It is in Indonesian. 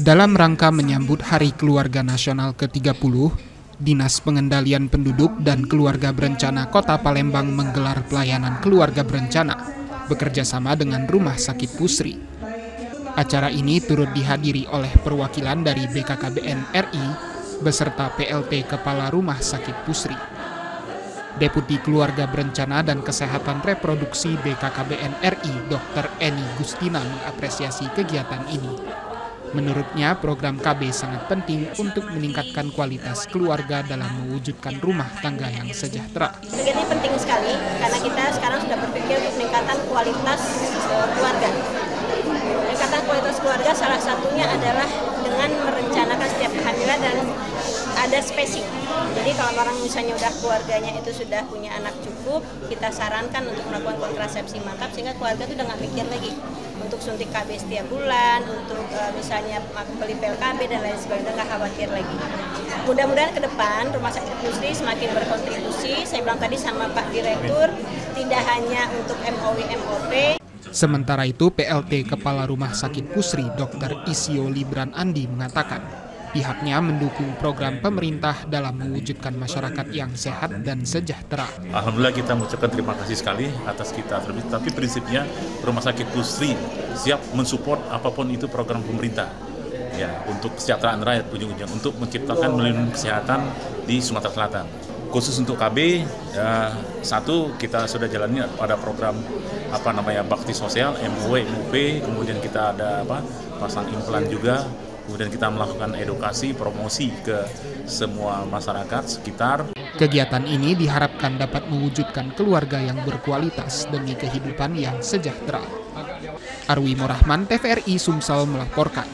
Dalam rangka menyambut Hari Keluarga Nasional ke-30, Dinas Pengendalian Penduduk dan Keluarga Berencana Kota Palembang menggelar pelayanan keluarga berencana bekerja sama dengan Rumah Sakit Pusri. Acara ini turut dihadiri oleh perwakilan dari BKKBN RI beserta PLT Kepala Rumah Sakit Pusri. Deputi Keluarga Berencana dan Kesehatan Reproduksi BKKBN RI Dr. Eni Gustina mengapresiasi kegiatan ini. Menurutnya, program KB sangat penting untuk meningkatkan kualitas keluarga dalam mewujudkan rumah tangga yang sejahtera. Ini penting sekali karena kita sekarang sudah berpikir untuk peningkatan kualitas eh, keluarga. Peningkatan kualitas keluarga salah satunya adalah dengan merencanakan setiap kehamilan dan spacing. Jadi kalau orang misalnya udah keluarganya itu sudah punya anak cukup, kita sarankan untuk melakukan kontrasepsi mantap sehingga keluarga itu udah nggak mikir lagi untuk suntik KB setiap bulan, untuk uh, misalnya beli pil KB dan lain sebagainya nggak khawatir lagi. Mudah-mudahan ke depan Rumah Sakit Pusri semakin berkontribusi. Saya bilang tadi sama Pak Direktur, tidak hanya untuk MOW MOP, Sementara itu, PLT Kepala Rumah Sakit Pusri Dr. Isio Libran Andi mengatakan, pihaknya mendukung program pemerintah dalam mewujudkan masyarakat yang sehat dan sejahtera. Alhamdulillah kita mengucapkan terima kasih sekali atas kita terlebih, tapi prinsipnya Rumah Sakit Pusri siap mensupport apa pun itu program pemerintah. Ya untuk kesejahteraan rakyat ujung-ujung untuk menciptakan melindungi kesehatan di Sumatera Selatan. Khusus untuk KB ya, satu kita sudah jalani pada program apa namanya bakti sosial MUW MUP kemudian kita ada apa pasang implan juga kemudian kita melakukan edukasi promosi ke semua masyarakat sekitar Kegiatan ini diharapkan dapat mewujudkan keluarga yang berkualitas demi kehidupan yang sejahtera. Arwi Morahman, TVRI Sumsel melaporkan.